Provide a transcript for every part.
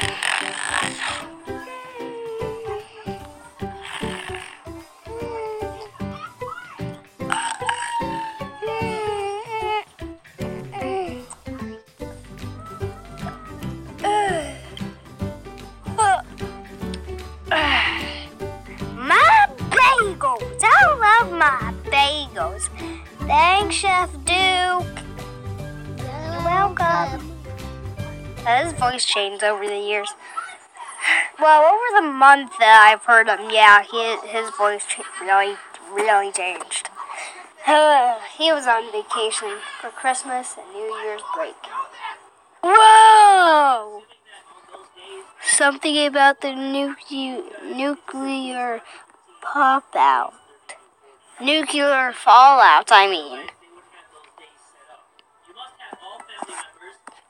My bagels. I love my bagels. Thanks, Chef Duke. You're welcome. His voice changed over the years. Well, over the month that I've heard him, yeah, he, his voice really, really changed. he was on vacation for Christmas and New Year's break. Whoa! Something about the nucle- nuclear pop out. Nuclear fallout, I mean.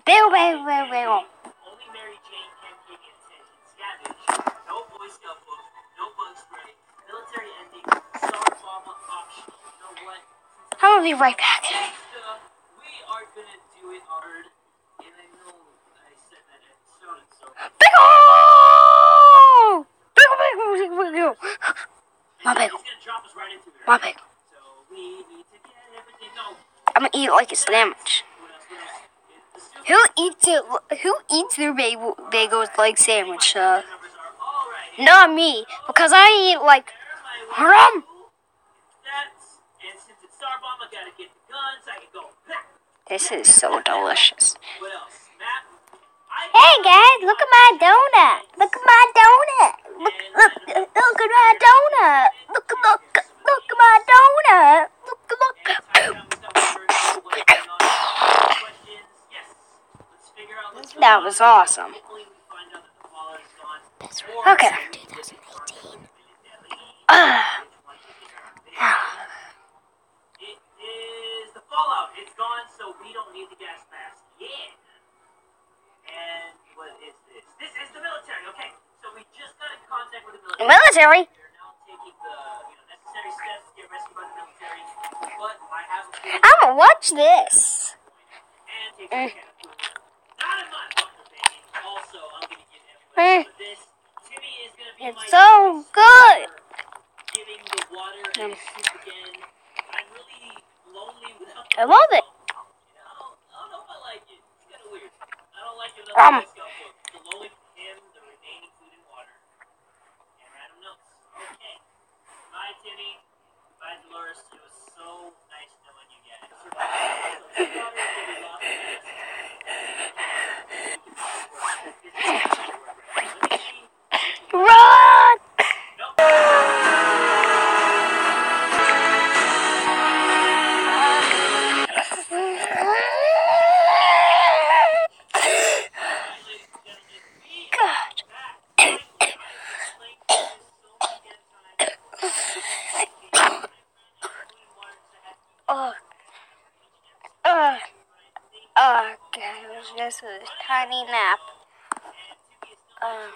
Bill, bill, bill, bill. Only Mary Jane can take attention. Scavenge. No Boy Scout book. No bug spray. Military ending. Star optional. You know what? I'm gonna be right back. Uh, we are gonna do it hard. And I know I said that at so and so. Bagel! Bagel, bagel, bagel, bagel. My bagel, He's gonna drop us right into it. my right? bagel. So we need to get everything. No. I'm gonna eat it like a sandwich. What else? What else? It's the Who eats it? Who eats their bagel, bagels like sandwich? Uh, not me, because I eat like rum. This is so delicious. Hey guys, look at my donut. Look at my donut. Look, look, look at my donut. Look, look, look at my donut. Look, look. That was awesome. Okay. Ah. It is the fallout. It's gone, so we don't need the gas mask. Yeah. And what is this? This is the military. Okay, so we just got in contact with the military. The to military. But I have a feeling I'm gonna watch this. mm. Not in my bunker, baby. Also, I'm gonna give him Mm. but this. Timmy is gonna be my It's so good. giving the water and the soup again. I'm really lonely without I love it. You know, I don't know if I like it. It's kind of weird. I don't like it Um. the Boy Scout book. The lonely him, the remaining food and water, and random notes. Okay. Bye, Timmy. Bye, Dolores. It was so nice knowing Oh. Uh, God, it was just a tiny nap. Um,